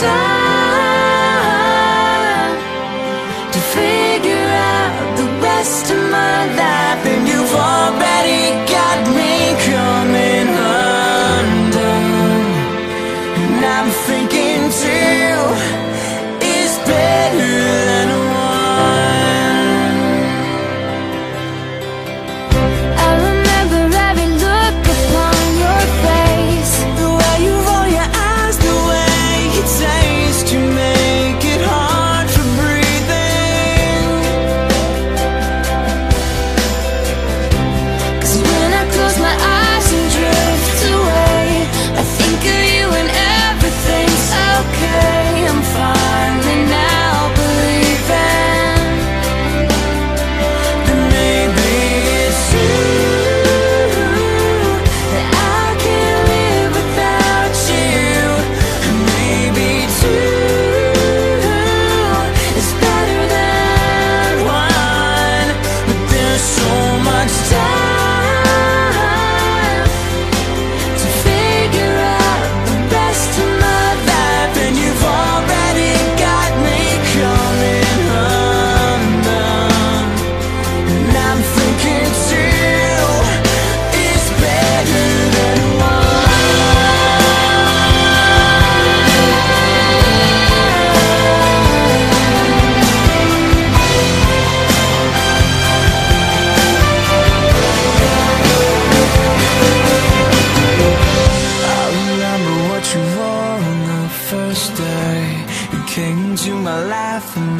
time to figure out the rest of my life, and you've already got me coming undone. And I'm thinking too is better.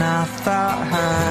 I thought her